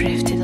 drifted